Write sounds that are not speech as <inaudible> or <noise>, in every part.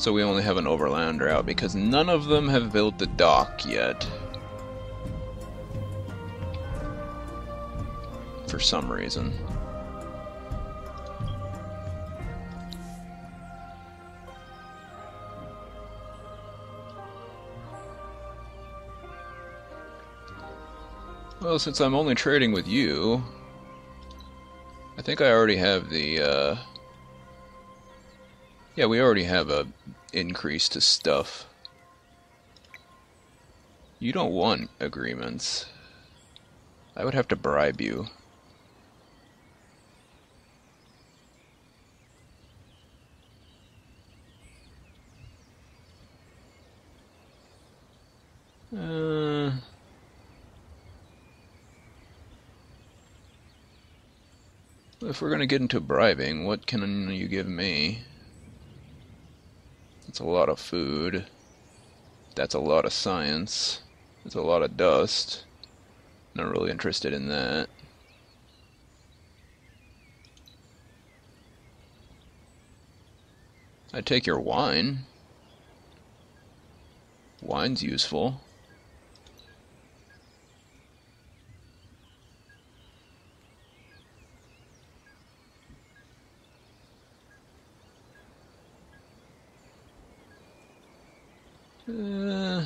So we only have an overlander out because none of them have built the dock yet. For some reason. Well, since I'm only trading with you, I think I already have the, uh... Yeah, we already have a increase to stuff. You don't want agreements. I would have to bribe you. Uh... If we're gonna get into bribing, what can you give me? That's a lot of food. That's a lot of science. That's a lot of dust. Not really interested in that. I take your wine. Wine's useful. Uh,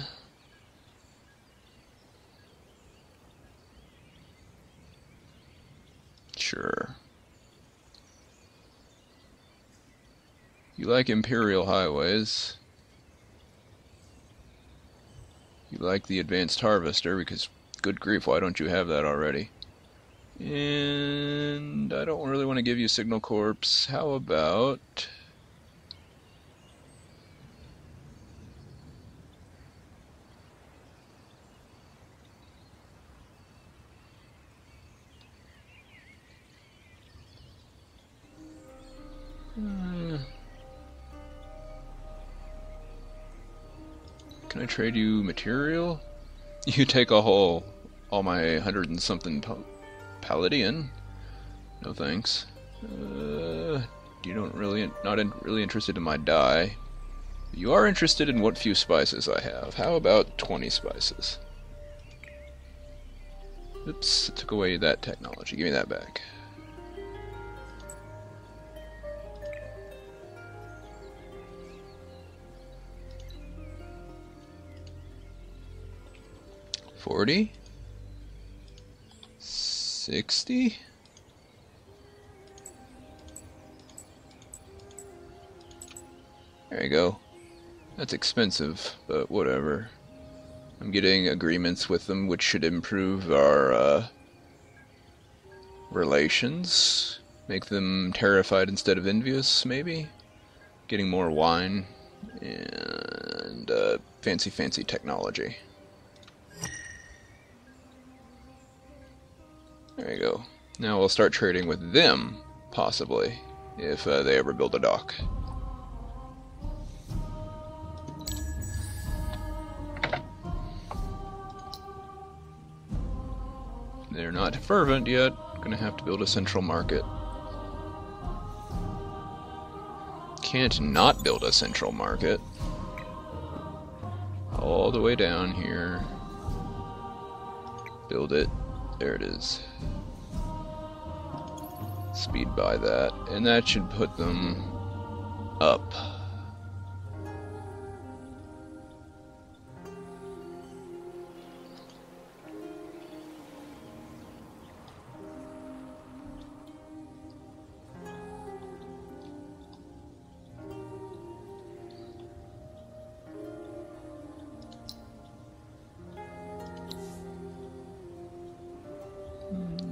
sure. You like Imperial highways. You like the Advanced Harvester because, good grief, why don't you have that already? And I don't really want to give you Signal Corps. How about... can I trade you material? You take a whole, all my hundred and something pal palladium. No thanks. Uh, you don't really, not in, really interested in my dye. You are interested in what few spices I have. How about 20 spices? Oops, took away that technology. Give me that back. Forty? Sixty? There you go. That's expensive, but whatever. I'm getting agreements with them which should improve our uh, relations. Make them terrified instead of envious, maybe? Getting more wine and uh, fancy, fancy technology. There you go. Now we'll start trading with them, possibly, if uh, they ever build a dock. They're not fervent yet. Gonna have to build a central market. Can't not build a central market. All the way down here. Build it. There it is. Speed by that. And that should put them up.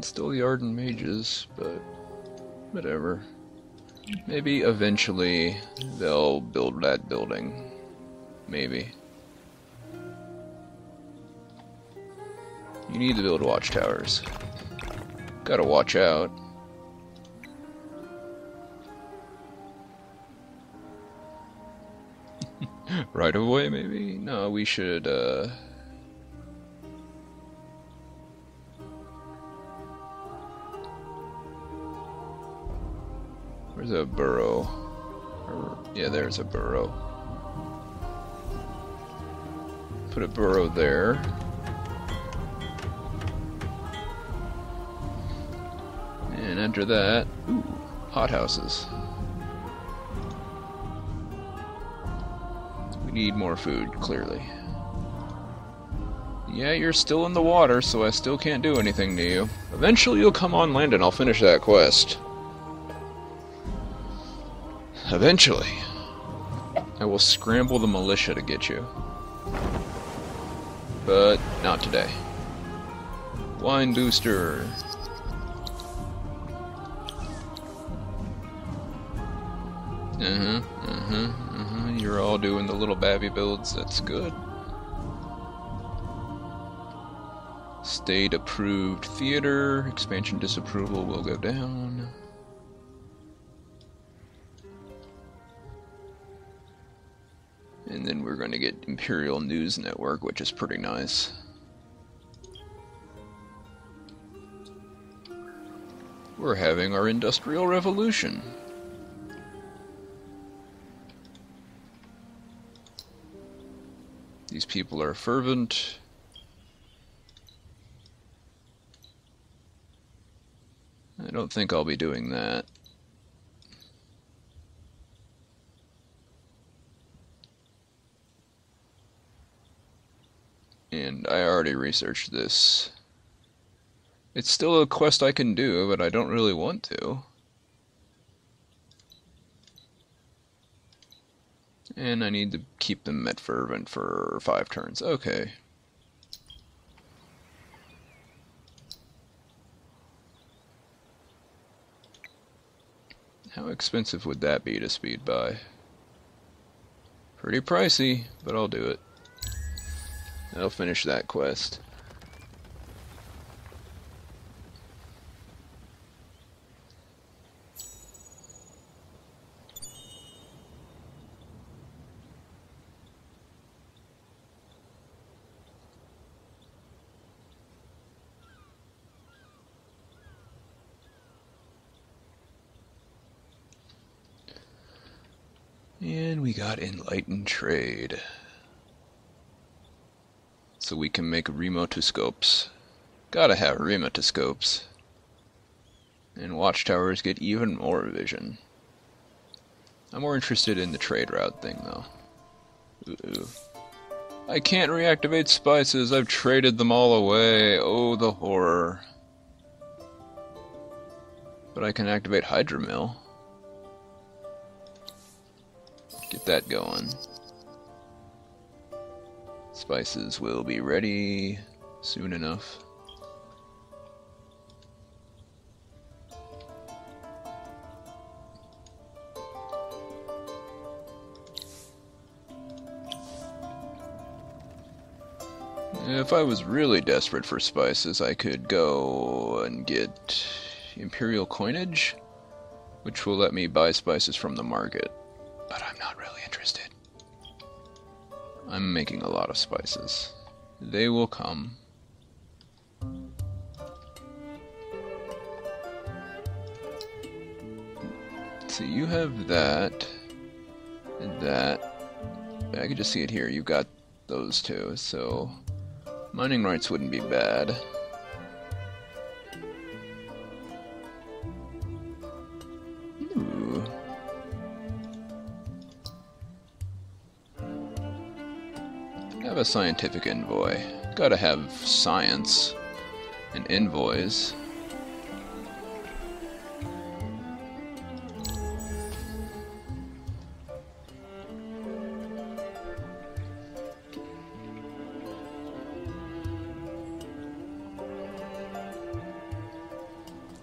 Still the Ardent Mages, but whatever. Maybe eventually they'll build that building. Maybe. You need to build watchtowers. Gotta watch out. <laughs> right away, maybe? No, we should, uh... Where's a burrow? Or, yeah, there's a burrow. Put a burrow there. And enter that, ooh, hothouses. We need more food, clearly. Yeah, you're still in the water, so I still can't do anything to you. Eventually you'll come on land and I'll finish that quest. Eventually. I will scramble the militia to get you. But not today. Wine booster. Uh-huh, uh-huh, uh-huh. You're all doing the little babby builds. That's good. State approved theater. Expansion disapproval will go down. And then we're going to get Imperial News Network, which is pretty nice. We're having our Industrial Revolution. These people are fervent. I don't think I'll be doing that. And I already researched this. It's still a quest I can do, but I don't really want to. And I need to keep them at fervent for five turns. Okay. How expensive would that be to speed by? Pretty pricey, but I'll do it. I'll finish that quest. And we got enlightened trade. So we can make remotoscopes. Gotta have remotoscopes. And watchtowers get even more vision. I'm more interested in the trade route thing though. Ooh. I can't reactivate spices, I've traded them all away. Oh, the horror. But I can activate Hydromel. Get that going. Spices will be ready soon enough. If I was really desperate for spices, I could go and get Imperial coinage, which will let me buy spices from the market I'm making a lot of spices. They will come. So you have that, and that. I can just see it here. You've got those two, so mining rights wouldn't be bad. A scientific envoy. Gotta have science and envoys.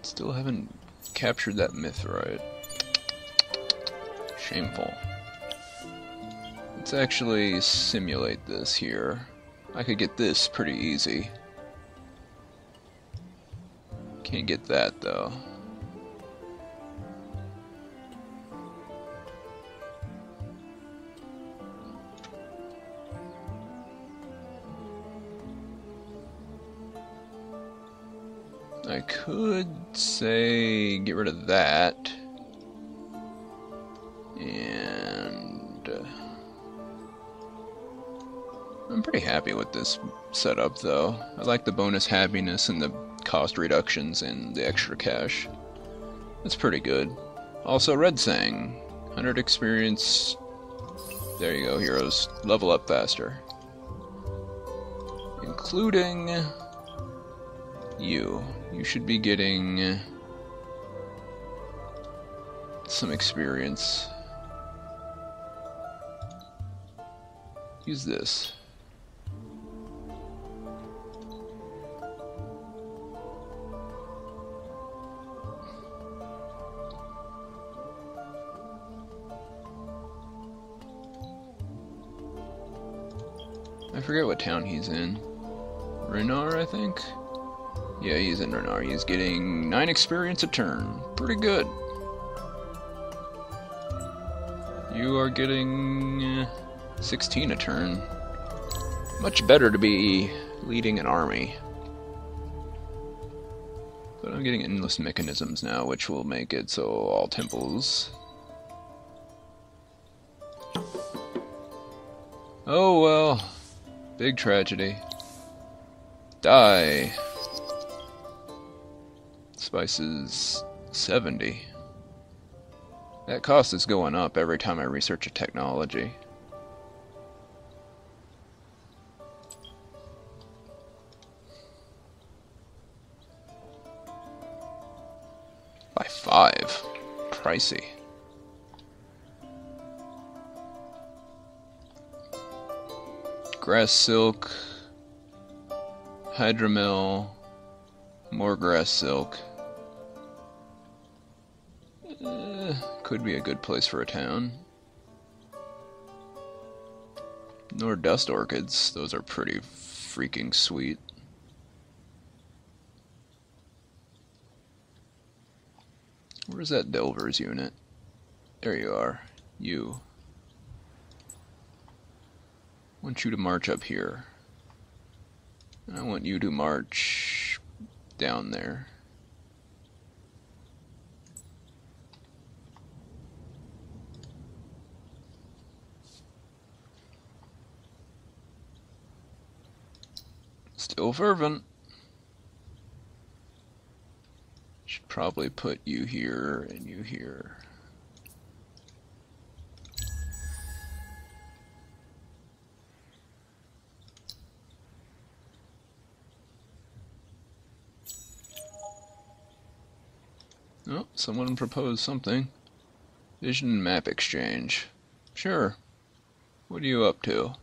Still haven't captured that Mithrite. Shameful. Let's actually simulate this here. I could get this pretty easy. Can't get that though. I could say get rid of that. And... Uh, I'm pretty happy with this setup, though. I like the bonus happiness and the cost reductions and the extra cash. That's pretty good. Also, Red Sang. 100 experience. There you go, heroes. Level up faster. Including you. You should be getting some experience. Use this. I forget what town he's in. Renar, I think? Yeah, he's in Renar. He's getting 9 experience a turn. Pretty good. You are getting uh, 16 a turn. Much better to be leading an army. But I'm getting endless mechanisms now, which will make it so all temples. Oh well. Big tragedy. Die. Spices 70. That cost is going up every time I research a technology. By five. Pricey. Grass silk, hydromel, more grass silk. Uh, could be a good place for a town. Nor dust orchids, those are pretty freaking sweet. Where's that Delver's unit? There you are. You. I want you to march up here. And I want you to march down there. Still fervent. Should probably put you here and you here. Someone proposed something. Vision map exchange. Sure. What are you up to?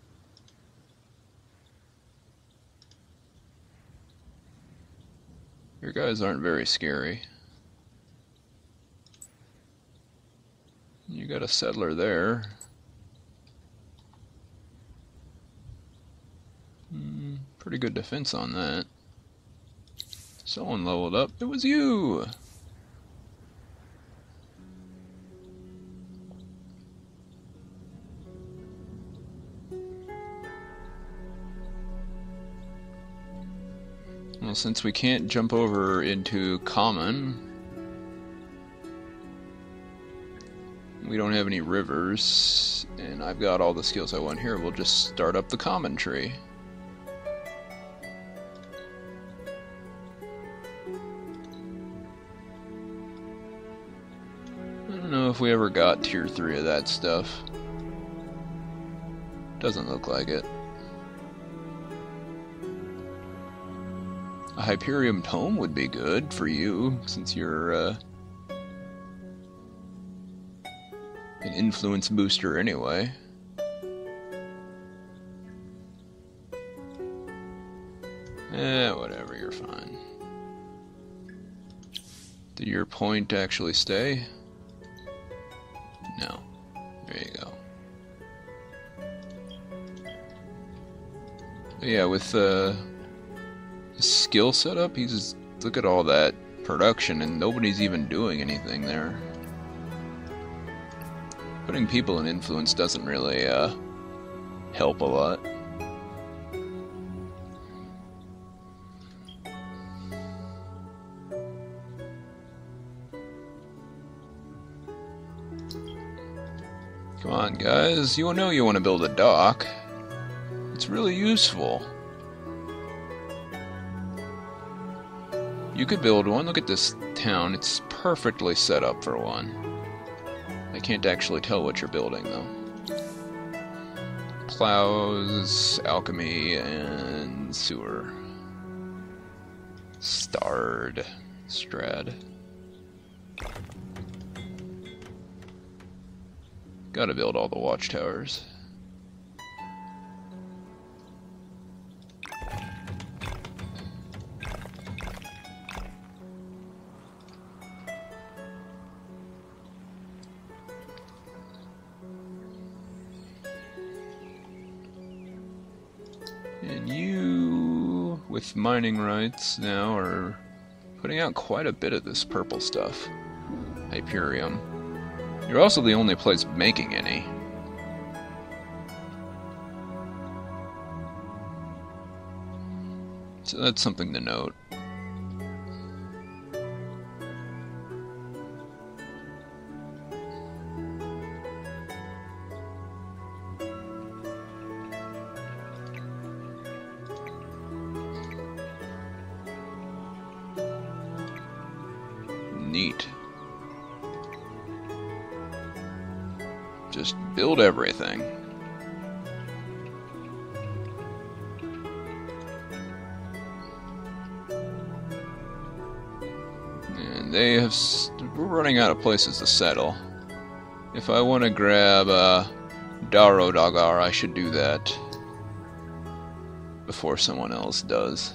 Your guys aren't very scary. You got a settler there. Mm, pretty good defense on that. Someone leveled up. It was you! Since we can't jump over into common, we don't have any rivers, and I've got all the skills I want here, we'll just start up the common tree. I don't know if we ever got tier 3 of that stuff. Doesn't look like it. Hyperium Tome would be good for you, since you're uh, an influence booster anyway. Eh, whatever, you're fine. Did your point actually stay? No. There you go. But yeah, with uh, skill setup, he's look at all that production and nobody's even doing anything there. Putting people in influence doesn't really uh, help a lot. Come on, guys. You know you want to build a dock. It's really useful. You could build one. Look at this town. It's perfectly set up for one. I can't actually tell what you're building, though. Plows, alchemy, and sewer. Starred. Strad. Gotta build all the watchtowers. And you, with mining rights now, are putting out quite a bit of this purple stuff. Hyperium. You're also the only place making any. So that's something to note. Neat. Just build everything. And they have... We're running out of places to settle. If I want to grab uh, Daro Dagar, I should do that before someone else does.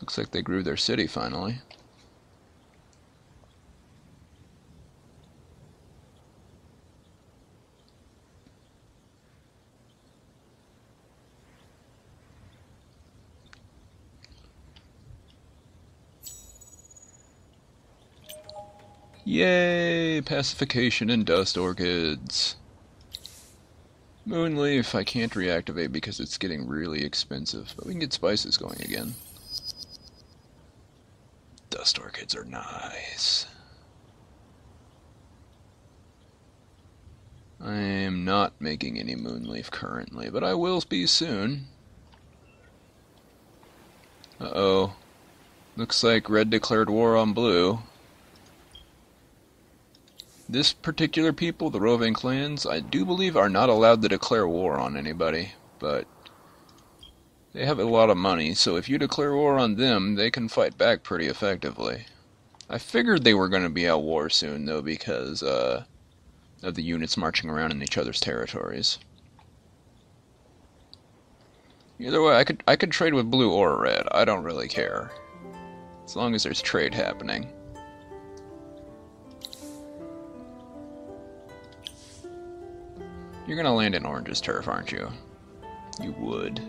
Looks like they grew their city finally. Yay! Pacification and dust orchids. Moonleaf I can't reactivate because it's getting really expensive, but we can get spices going again. Dust orchids are nice. I am not making any moonleaf currently, but I will be soon. Uh-oh. Looks like red declared war on blue. This particular people, the roving clans, I do believe are not allowed to declare war on anybody, but they have a lot of money, so if you declare war on them, they can fight back pretty effectively. I figured they were going to be at war soon, though, because uh, of the units marching around in each other's territories. Either way, I could I could trade with blue or red. I don't really care, as long as there's trade happening. You're gonna land in Orange's turf, aren't you? You would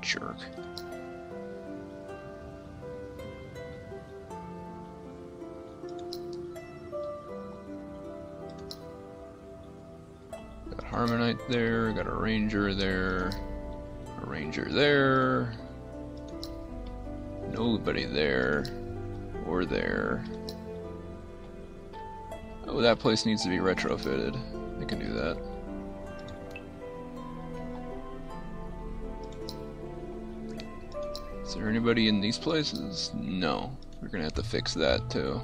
jerk. Got Harmonite there, got a Ranger there, a Ranger there, nobody there, or there. Oh, that place needs to be retrofitted. I can do that. There anybody in these places? No. We're gonna have to fix that too.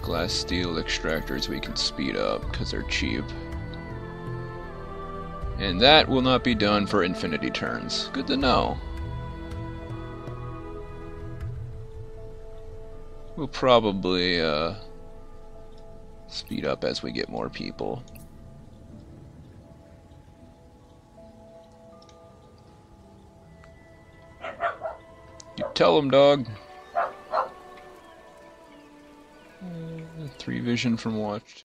Glassteel extractors we can speed up because they're cheap. And that will not be done for infinity turns. Good to know. We'll probably uh, speed up as we get more people. You tell him, dog. Uh, three vision from watch.